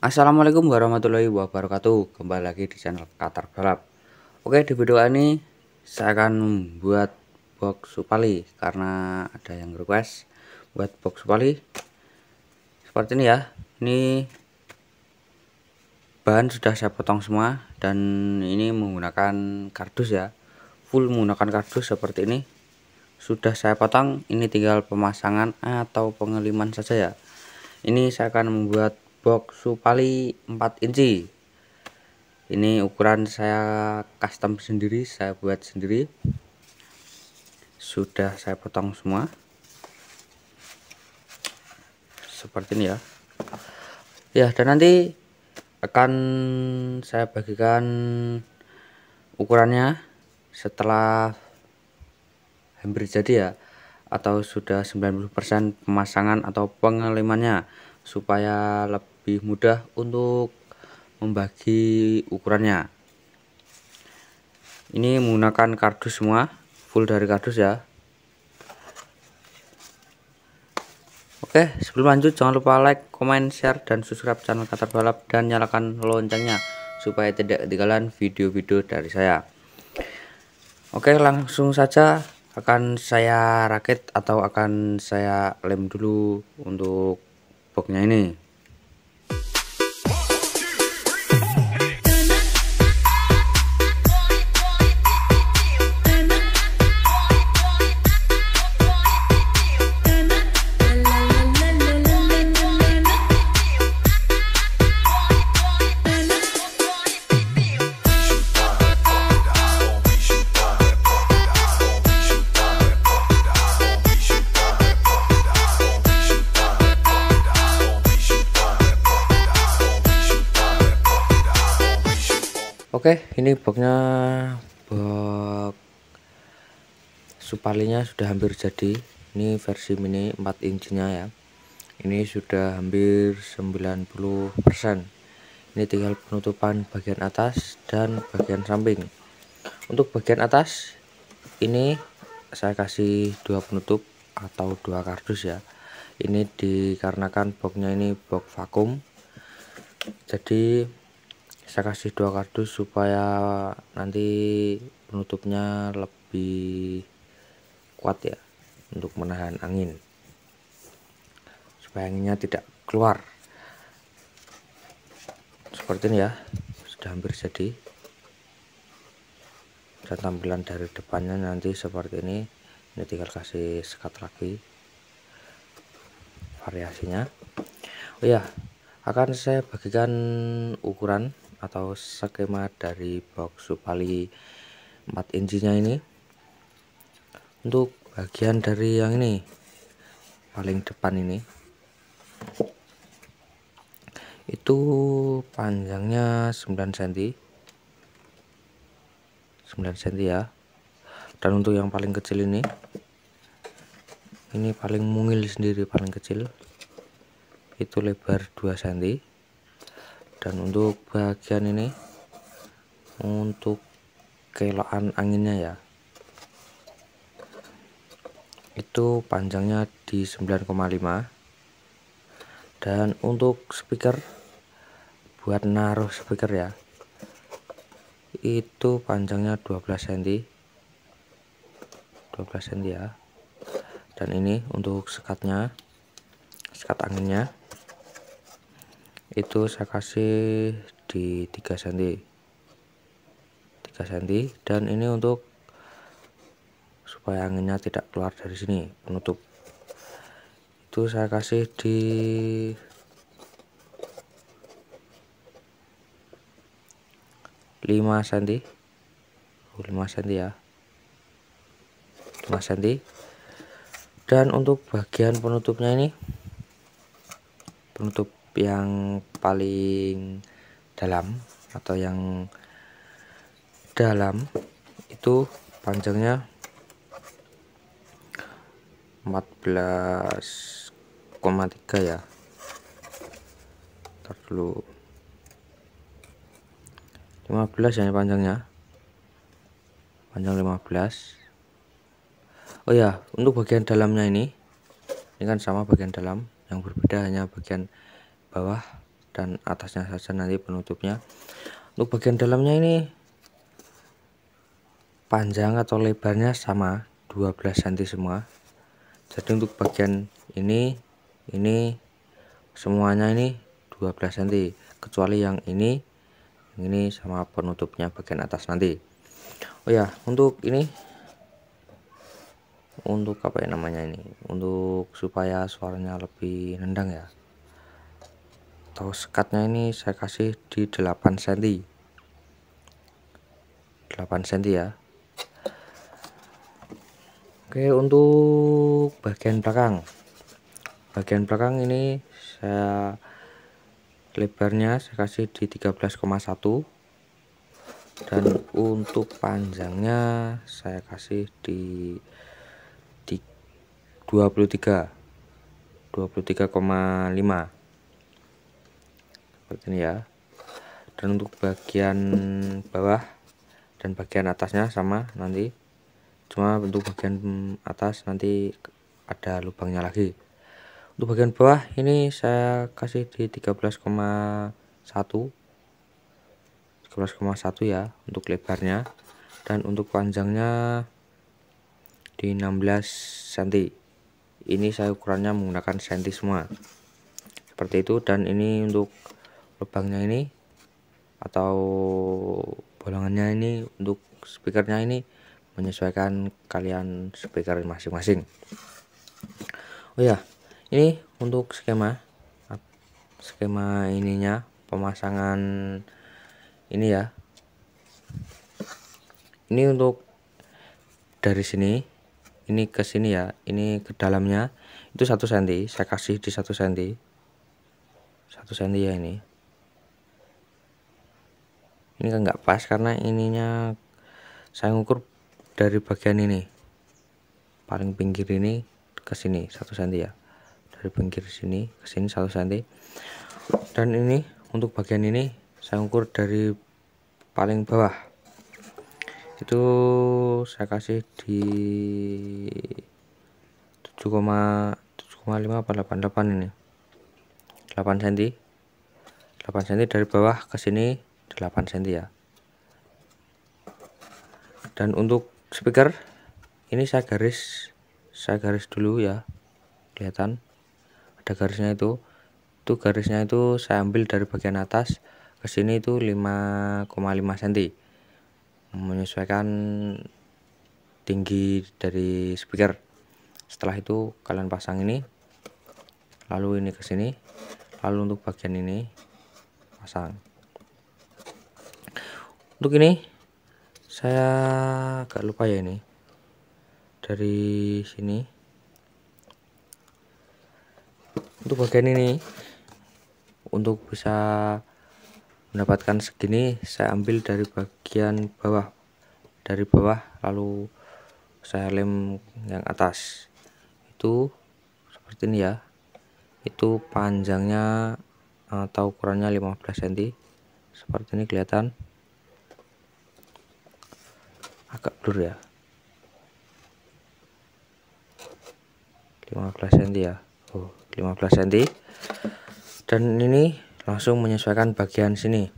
Assalamualaikum warahmatullahi wabarakatuh. Kembali lagi di channel Qatar Balap. Oke di video ini Saya akan membuat box supali Karena ada yang request Buat box supali. Seperti ini ya. Ini Bahan sudah saya potong semua Dan ini menggunakan kardus ya. Full menggunakan kardus seperti ini. Sudah saya potong Ini tinggal pemasangan atau pengeliman saja ya. Ini saya akan membuat box supali 4 inci. Ini ukuran saya custom sendiri saya buat sendiri. Sudah saya potong semua. Seperti ini ya. Ya dan nanti akan saya bagikan ukurannya setelah hampir jadi ya atau sudah 90% pemasangan atau pengelimannya supaya lebih mudah untuk membagi ukurannya. Ini menggunakan kardus semua full dari kardus ya. Oke sebelum lanjut jangan lupa like comment share dan subscribe channel Qatar Balap dan nyalakan loncengnya supaya tidak ketinggalan video-video dari saya. Oke langsung saja akan saya rakit atau akan saya lem dulu untuk boxnya ini Oke, ini boxnya box supalinya sudah hampir jadi. Ini versi mini 4 inchinya ya. Ini sudah hampir 90%. Ini tinggal penutupan bagian atas dan bagian samping. Untuk bagian atas ini saya kasih dua penutup atau dua kardus ya. Ini dikarenakan boxnya ini box vakum. Jadi saya kasih dua kardus supaya nanti penutupnya lebih kuat ya untuk menahan angin. Supaya anginnya tidak keluar. Seperti ini ya sudah hampir jadi. Dan tampilan dari depannya nanti seperti ini. Ini tinggal kasih sekat lagi variasinya. Oh ya akan saya bagikan ukuran atau skema dari box supali 4 inchinya ini. Untuk bagian dari yang ini paling depan ini. Itu panjangnya 9 cm 9 cm ya. Dan untuk yang paling kecil ini ini paling mungil sendiri paling kecil. Itu lebar 2 cm dan untuk bagian ini untuk keloan anginnya ya. Itu panjangnya di 9,5 dan untuk speaker buat naruh speaker ya itu panjangnya 12 cm 12 cm ya. Dan ini untuk sekatnya sekat anginnya itu saya kasih di 3 cm 3 cm dan ini untuk supaya anginnya tidak keluar dari sini penutup itu saya kasih di 5 cm 5 cm ya. 5 cm dan untuk bagian penutupnya ini penutup yang paling dalam atau yang dalam itu panjangnya 14,3 ya. Ntar dulu. 15 ya panjangnya. Panjang 15 Oh ya untuk bagian dalamnya ini ini kan sama bagian dalam yang berbeda hanya bagian bawah dan atasnya saja nanti penutupnya. Untuk bagian dalamnya ini panjang atau lebarnya sama 12 cm semua. Jadi untuk bagian ini ini semuanya ini 12 cm kecuali yang ini ini sama penutupnya bagian atas nanti. Oh ya untuk ini untuk apa ya namanya ini? Untuk supaya suaranya lebih nendang ya atau sekatnya ini saya kasih di 8 cm 8 cm ya. Oke untuk bagian belakang. Bagian belakang ini saya lebarnya saya kasih di 13,1 dan untuk panjangnya saya kasih di, di 23 23,5 seperti ini ya. Dan untuk bagian bawah dan bagian atasnya sama nanti. Cuma untuk bagian atas nanti ada lubangnya lagi. Untuk bagian bawah ini saya kasih di 13,1 13,1 ya untuk lebarnya. Dan untuk panjangnya di 16 cm ini saya ukurannya menggunakan senti semua. Seperti itu. Dan ini untuk lubangnya ini atau bolongannya ini untuk speakernya ini menyesuaikan kalian speaker masing-masing. Oh ya ini untuk skema skema ininya pemasangan ini ya. Ini untuk dari sini ini ke sini ya ini ke dalamnya. Itu satu senti saya kasih di satu senti. Satu senti ya ini ini kan nggak pas karena ininya saya ngukur dari bagian ini. Paling pinggir ini ke sini satu senti ya. Dari pinggir sini ke sini satu senti. Dan ini untuk bagian ini saya ukur dari paling bawah. Itu saya kasih di 7,5 apa 88 ini. 8 cm 8 cm dari bawah ke sini 8 cm ya. Dan untuk speaker ini saya garis saya garis dulu ya kelihatan. Ada garisnya itu itu garisnya itu saya ambil dari bagian atas ke sini itu 5,5 cm menyesuaikan tinggi dari speaker. Setelah itu kalian pasang ini lalu ini ke sini lalu untuk bagian ini pasang untuk ini saya agak lupa ya ini. Dari sini. Untuk bagian ini untuk bisa mendapatkan segini saya ambil dari bagian bawah. Dari bawah lalu saya lem yang atas. Itu seperti ini ya. Itu panjangnya atau ukurannya 15 cm seperti ini kelihatan agak blur ya. 15 cm ya. Oh 15 cm. Dan ini langsung menyesuaikan bagian sini.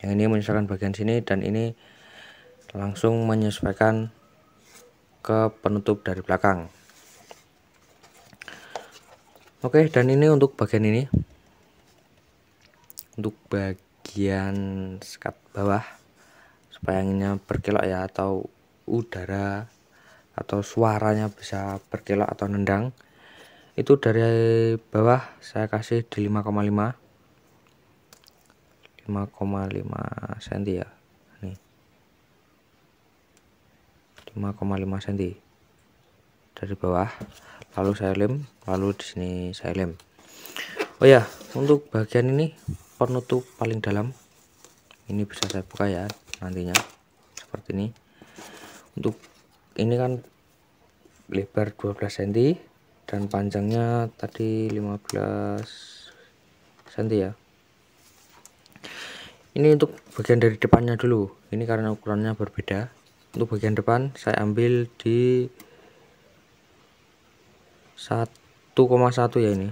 Yang ini menyesuaikan bagian sini dan ini langsung menyesuaikan ke penutup dari belakang. Oke dan ini untuk bagian ini. Untuk bagian sekat bawah supaya anginnya berkelok ya atau udara atau suaranya bisa berkelok atau nendang. Itu dari bawah saya kasih di 5,5 5,5 cm ya nih. 5,5 cm dari bawah. Lalu saya lem lalu di sini saya lem. Oh ya untuk bagian ini penutup paling dalam. Ini bisa saya buka ya nantinya. Seperti ini. Untuk ini kan lebar 12 cm dan panjangnya tadi 15 cm ya. Ini untuk bagian dari depannya dulu. Ini karena ukurannya berbeda. Untuk bagian depan saya ambil di 1,1 ya ini.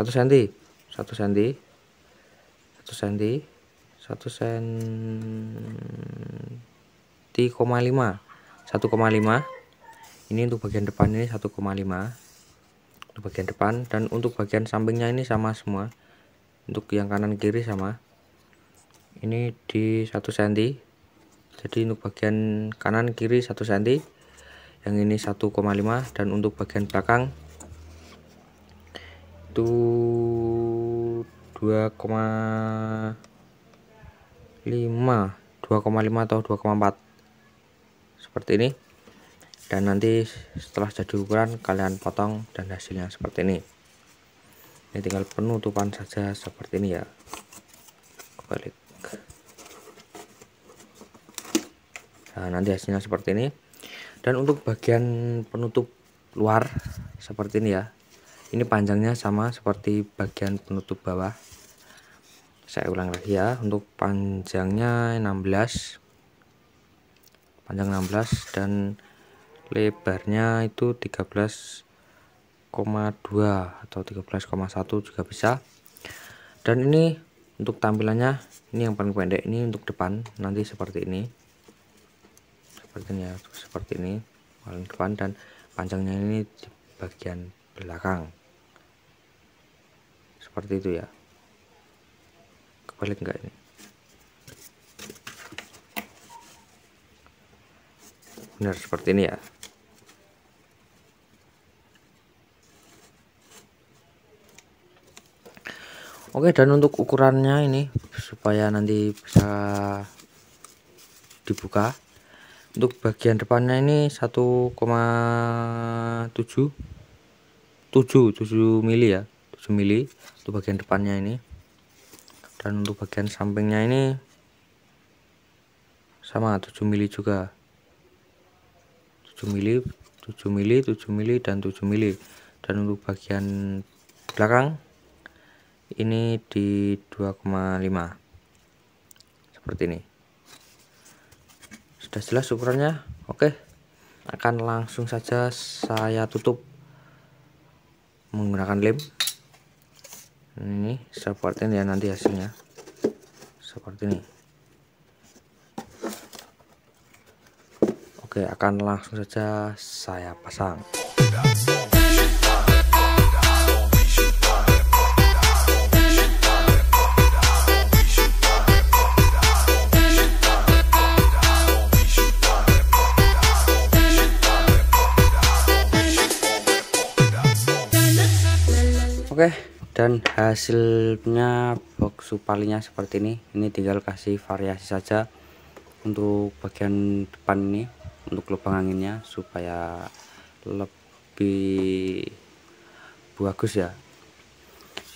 1 cm 1 cm 1 cm 1 cm koma 5 1,5 ini untuk bagian depan ini 1,5 untuk bagian depan dan untuk bagian sampingnya ini sama semua. Untuk yang kanan kiri sama. Ini di 1 cm jadi untuk bagian kanan kiri 1 cm yang ini 1,5 dan untuk bagian belakang itu 2, 2,5 atau 2,4 seperti ini. Dan nanti setelah jadi ukuran kalian potong dan hasilnya seperti ini. Ini tinggal penutupan saja seperti ini ya. Kebalik nah nanti hasilnya seperti ini. Dan untuk bagian penutup luar seperti ini ya. Ini panjangnya sama seperti bagian penutup bawah saya ulang lagi ya. Untuk panjangnya 16 panjang 16 dan lebarnya itu 13,2 atau 13,1 juga bisa. Dan ini untuk tampilannya ini yang paling pendek ini untuk depan nanti seperti ini. Seperti ini ya seperti ini paling depan dan panjangnya ini di bagian belakang. Seperti itu ya kebalik enggak ini? Benar seperti ini ya. Oke dan untuk ukurannya ini supaya nanti bisa dibuka untuk bagian depannya ini 1,7 7 7 mili ya 7 mili untuk bagian depannya ini dan untuk bagian sampingnya ini sama 7 mili juga. 7 mili 7 mili 7 mili dan 7 mili. Dan untuk bagian belakang ini di 2,5 seperti ini. Sudah jelas ukurannya? Oke. Akan langsung saja saya tutup menggunakan lem ini seperti ini ya nanti hasilnya. Seperti ini. Oke akan langsung saja saya pasang. Oke dan hasilnya box supalinya seperti ini. Ini tinggal kasih variasi saja untuk bagian depan ini untuk lubang anginnya supaya lebih bagus ya.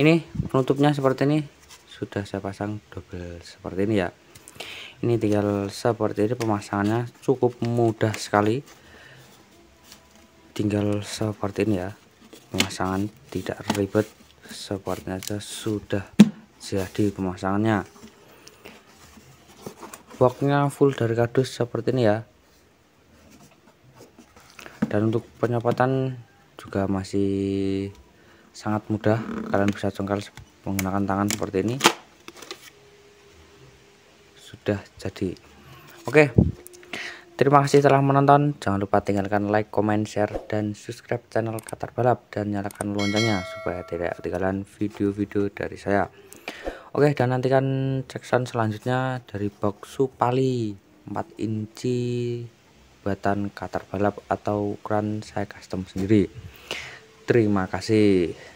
Ini penutupnya seperti ini. Sudah saya pasang double seperti ini ya. Ini tinggal seperti ini pemasangannya. Cukup mudah sekali. Tinggal seperti ini ya. Pemasangan tidak ribet seperti aja sudah jadi pemasangannya. Boxnya full dari kardus seperti ini ya. Dan untuk penyemprotan juga masih sangat mudah. Kalian bisa congkal menggunakan tangan seperti ini. Sudah jadi. Oke Terima kasih telah menonton. Jangan lupa tinggalkan like, comment, share, dan subscribe channel Qatar Balap dan nyalakan loncengnya supaya tidak ketinggalan video-video dari saya. Oke, dan nantikan ceksan selanjutnya dari box Supali 4 inci buatan Qatar Balap atau ukuran saya custom sendiri. Terima kasih.